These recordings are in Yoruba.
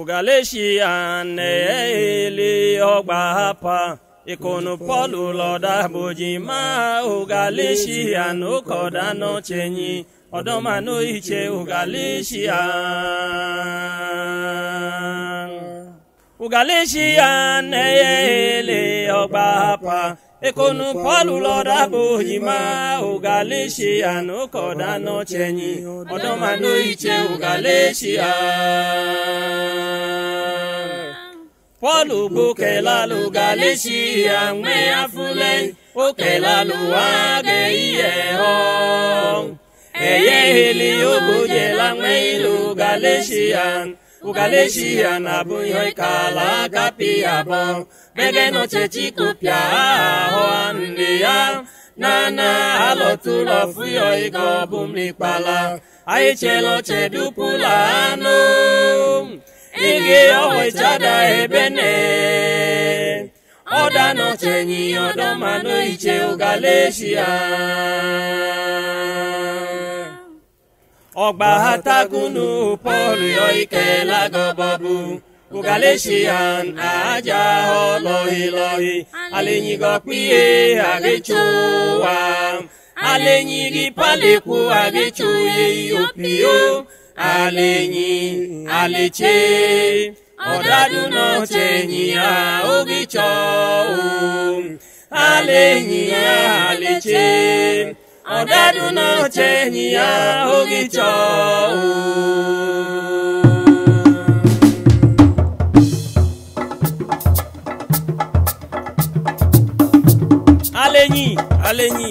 ugaleshi aneeli ogbapa ikunu pọlụ lọdabojima ugaleshi anụkọdanọchenyi ọdọmanụiche ugaleshi a ugaleshi aneeli ọgbapa ekonu pọlụ lọdabojima ugaleshi anụkọdanọchenyi ọdọmanụiche ugaleshi a pọ́ọ̀lù gbókẹ́lá ló ga léṣi àwẹ̀ afúnlẹ̀ òkẹ́lá ló wá gẹ̀ iyẹ̀ ọ́. ẹ̀yẹ́ èlé ògbójẹ̀ láwẹ̀ ìlú ga léṣi àn ga léṣi àn àbúyọ̀ ìkàlà kápí àbọ̀ bẹ́gẹ́ náà tẹ̀tí kò pìà ọ́ àǹdíyà nana alọ̀túnlọ̀ fúyọ̀ ikọ̀ bùnmi pàlà àyíṣẹ́ lọ́tẹ̀ dúpùlà no ege owe chada ebene oda no chenyi odo mano iche ugalesia ọgbà hatakunu pọlù yọ ike lagọbọbu ugalesian aja ọlọhilọhi alenyigọkpiye agechowa alenyigi palekwu agechoye iyopio alenyi aleche ọdadụ n'ọchenyi ya obi chọọ alenyi ya aleche ọdadụ n'ọchenyi ya obi chọọ alenyi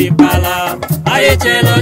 dipala, aye chelo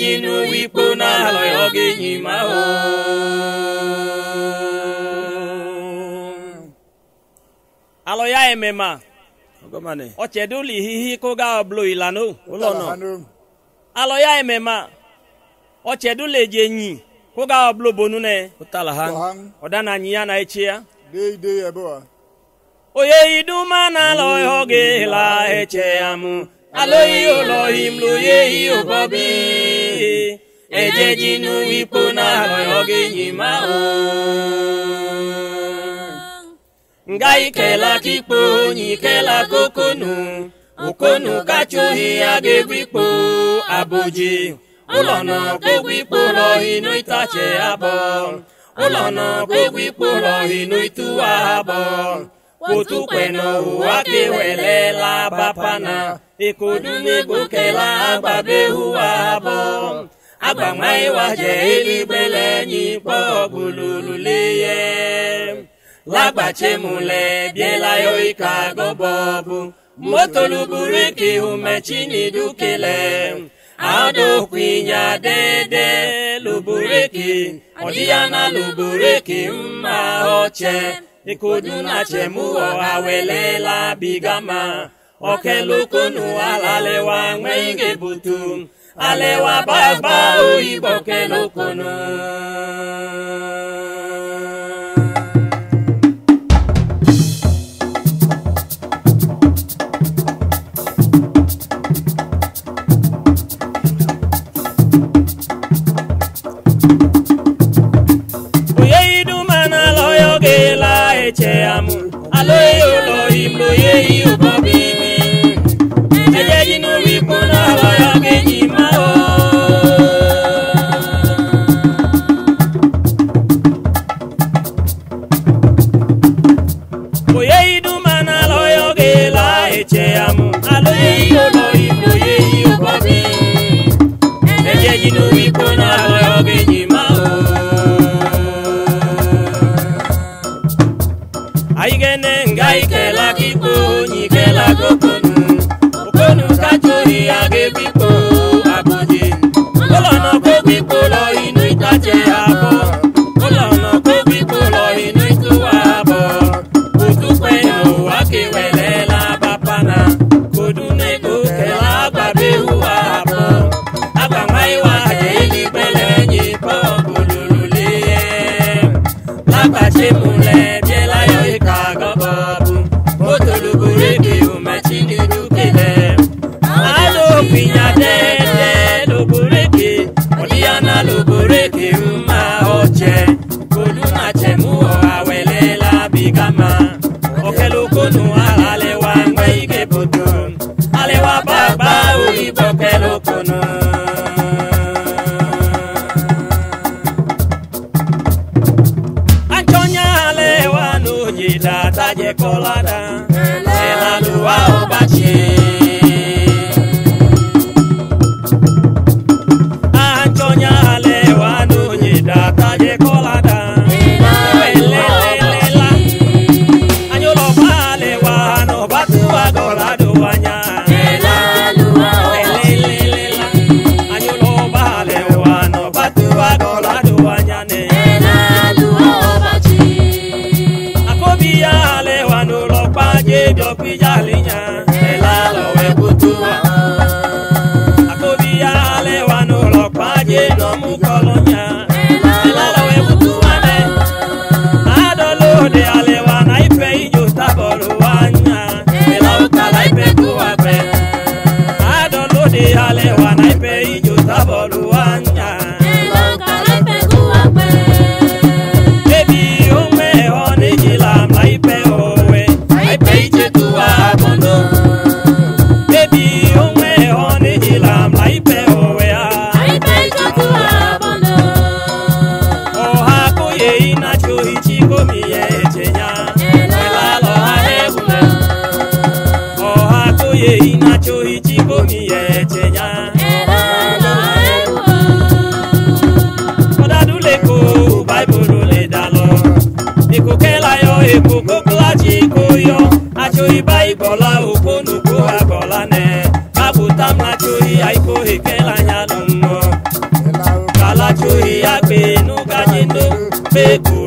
jinu ikpo n'ala ọ ga-enyi ma alọ ya emema ọchedụlọ ihihi kụga ọbụla ilano Alo ya emema ọchedụlọ eji enyi kụga ọbụla bonune ọdananyi ya na echi ya oye iduma na loyo gela echeamu aloyi olohim loye iobobi ẹ̀jẹ̀ jinú ipò náà ọ̀gẹ̀ yìí máa ikpo nga ikela kikpo kacha kokonu okonu ga agegwu ikpo aboji ụlọ na kegwu ikpo ụlọ inu abọ ụlọ na kegwu ikpo ụlọ inu ituwa abọ na ụwa ka ewelela bapana ekodunegokela agbabehuwa abọ abama iwaje eligbele nyikpọ bulululeye lagbachimule bielayo ika gọbọbụ motolu buriki umechinidukele adokwinya dede luburiki ọdịyana luburiki mma oche ikoduna chemuo awelela bigama okelukunu alalewa nwe ige butu alẹ́ wa bàbá òyìnbó kẹ́ ló kùnà. Che amu, aloe yo lo im yo for people are colada. dédò píjà lìyàn. èkó kókóla chi kó yọ achọghị ba ịkpọla okonuko akọla ne kapụta m achọghị ya iko ekela anya nụ mmụọ kala chọghị ya kpe n'ụka chi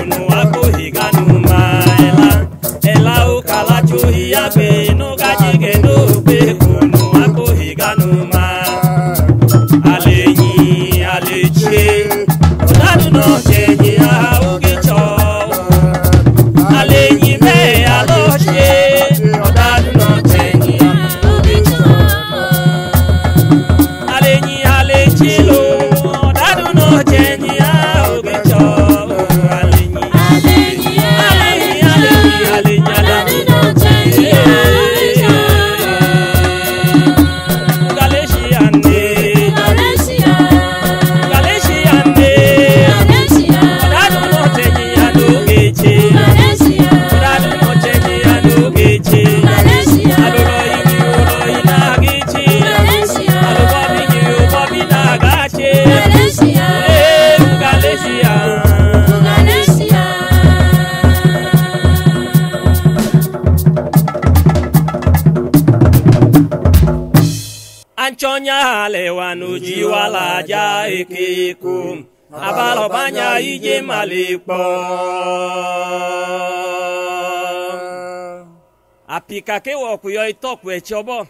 nyale wanuji wala ja ekiku abalo banya ije malipo apika ke wo kuyo itoku echobo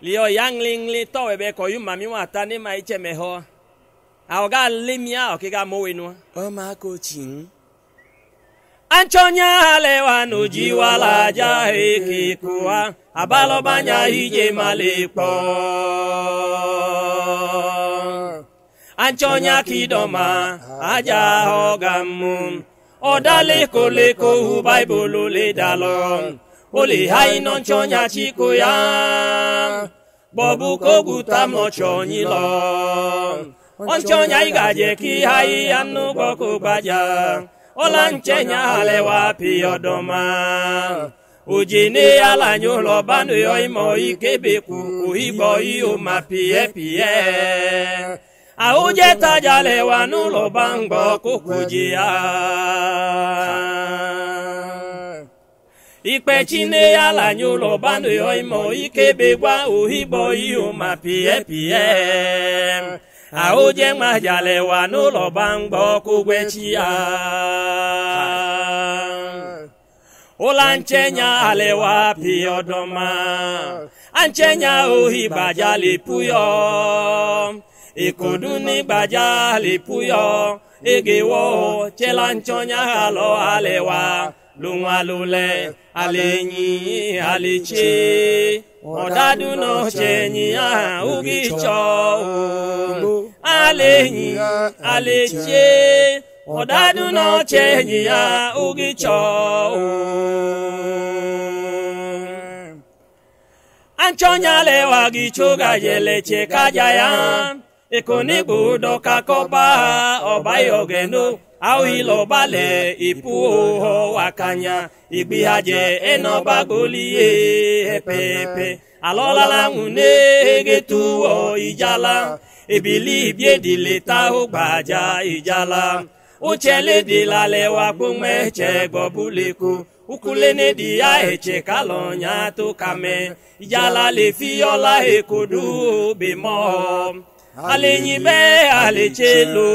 lio yanglingli towe be ko yuma mi wata ni ma iche meho aoga limia okiga mowenu o ma ko chin anchonya le wanuji wala ja ekikuwa abalọbanya ije malekpọ anchọnya ka idọma aja ahụ ga mmụ ọ dalekoleko hụ baịbụl ledalọ ole ha ịnọ nchọnya chikụ ya gbọbụka ogbuta m ọchọnyịlọ ọnchọnya ị gaje ka ịha ya nnụgwọkụ gbaja ọla nchenya alewapị ọdọma ojene alanyo lọ banu yọ imọ ikebe ku ohigbọ iyo ma pie pie. àwùjẹ tajà lẹwà nù lọ bá ń gbọ kókò jìyà. ikpechine alanyo lọ banu yọ imọ ikebe gwa ohigbọ iyo ma pie pie. àwùjẹ majà lẹwà nù lọ bá Olanchenya alewa piodoma Anchenya ohi baja lipuyo Ikodu ni baja lipuyo Egewo chelanchonya alo alewa Lunwa lule alenyi alichi Odadu no chenyi ya ugicho Alenyi alichi ọdadu n'ọchị enyi ya ugi chọọ anchọ onye alewa gị chụga yeleche kaja ya ekonigbo dọka kọba ọbaghịogenu ahụilọbale ipu ụhọwakanya igbihaje ịnọbagolie e epepe alọlala nwune egetuo ijala ebili ibie dileta ụgbaja ijala uchele di lalewa kpume che gbobuleko ukulene di ya eche kalo nya tu kame yalale fiola ekodu bi mo alenyi be alechelo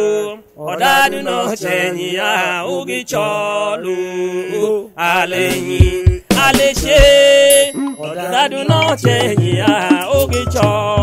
odadu no chenyi a ugi cholu alenyi aleche odadu no chenyi a ugi cholu